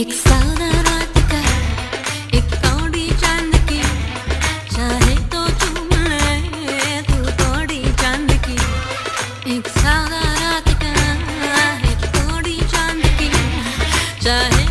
एक सादा रात का, एक कौड़ी चाँद की चाहे तो चूम ले, तू कौड़ी चाँद की एक सारा रात का, एक कौड़ी चाँद की चाहे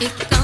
It comes